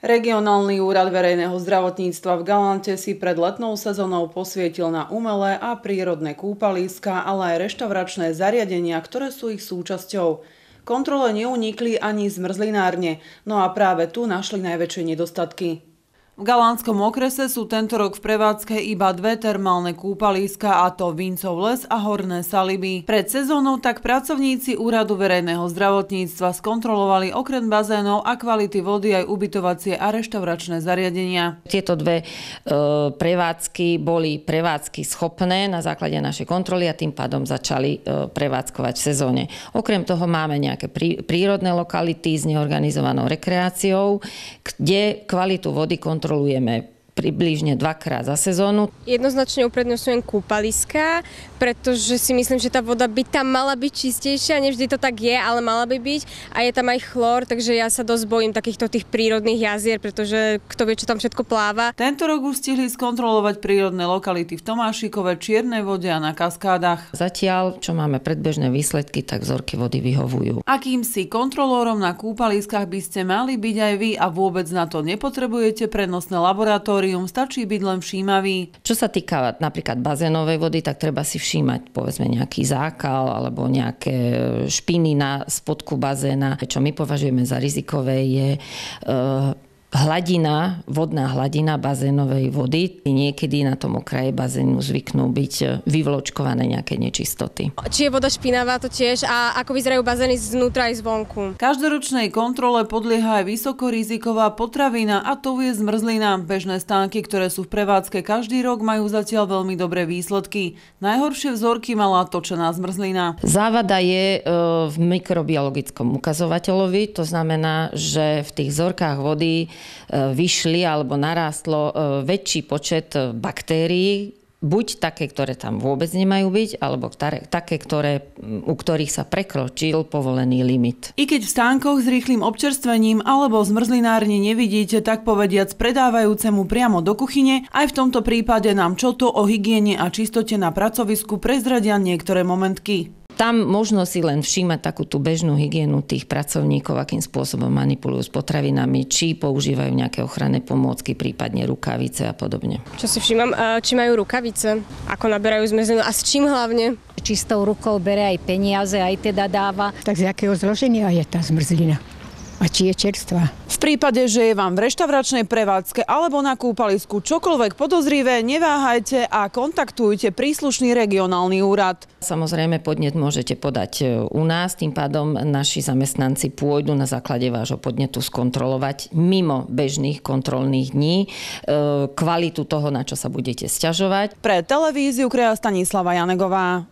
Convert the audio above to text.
Regionálny úrad verejného zdravotníctva v Galante si pred letnou sezónou posvietil na umelé a prírodné kúpaliska, ale aj reštauračné zariadenia, ktoré sú ich súčasťou. Kontrole neunikli ani zmrzlinárne, no a práve tu našli najväčšie nedostatky. V Galánskom okrese sú tento rok v prevádzke iba dve termálne kúpaliska a to Vincov les a Horné Saliby. Pred sezónou tak pracovníci Úradu verejného zdravotníctva skontrolovali okrem bazénov a kvality vody aj ubytovacie a reštauračné zariadenia. Tieto dve e, prevádzky boli prevádzky schopné na základe našej kontroly a tým pádom začali e, prevádzkovať v sezóne. Okrem toho máme nejaké prí, prírodné lokality s neorganizovanou rekreáciou, kde kvalitu vody kontrolujeme kontrolujeme približne dvakrát za sezónu. Jednoznačne uprednostňujem kúpaliska, pretože si myslím, že tá voda by tam mala byť čistejšia, nevždy to tak je, ale mala by byť a je tam aj chlor, takže ja sa dosť bojím takýchto tých prírodných jazier, pretože kto vie, čo tam všetko pláva. Tento rok už stihli skontrolovať prírodné lokality v Tomášikove, Čiernej vode a na kaskádach. Zatiaľ, čo máme predbežné výsledky, tak vzorky vody vyhovujú. Akým si kontrolórom na kúpaliskách by ste mali byť aj vy a vôbec na to nepotrebujete prenosné laboratórium, stačí byť len všímavý. Čo sa týka napríklad bazénovej vody, tak treba si všímať povedzme nejaký zákal alebo nejaké špiny na spodku bazéna. Čo my považujeme za rizikové je e, hladina, vodná hladina bazénovej vody. Niekedy na tom okraji bazénu zvyknú byť e, vyvločkované nejaké nečistoty. Či je voda špinavá, to tiež a ako vyzerajú bazény znútra aj zvonku. Každoročnej kontrole podlieha aj vysokoriziková potravina a to je zmrzlina. Bežné stánky, ktoré sú v prevádzke každý rok, majú zatiaľ veľmi dobré výsledky. Najhoršie vzorky mala točená zmrzlina. Závada je e, v mikrobiologickom ukazovateľovi, to znamená, že v tých vzorkách vody vyšli alebo narástlo e, väčší počet e, baktérií, buď také, ktoré tam vôbec nemajú byť, alebo také, ktoré, u ktorých sa prekročil povolený limit. I keď v stánkoch s rýchlým občerstvením alebo zmrzlinárne nevidíte, tak povediac predávajúcemu priamo do kuchyne, aj v tomto prípade nám čo to o hygiene a čistote na pracovisku prezradia niektoré momentky. Tam možno si len všímať takú tú bežnú hygienu tých pracovníkov, akým spôsobom manipulujú s potravinami, či používajú nejaké ochranné pomôcky, prípadne rukavice a podobne. Čo si všímam, či majú rukavice, ako naberajú zmrzlinu a s čím hlavne? Čistou rukou bere aj peniaze, aj teda dáva. Tak z jakého zloženia je tá zmrzlina? A či je čerstvá? prípade, že je vám v reštauračnej prevádzke alebo na kúpalisku čokoľvek podozrivé, neváhajte a kontaktujte príslušný regionálny úrad. Samozrejme, podnet môžete podať e, u nás, tým pádom naši zamestnanci pôjdu na základe vášho podnetu skontrolovať mimo bežných kontrolných dní e, kvalitu toho, na čo sa budete sťažovať. Pre televíziu kreja Stanislava Janegová.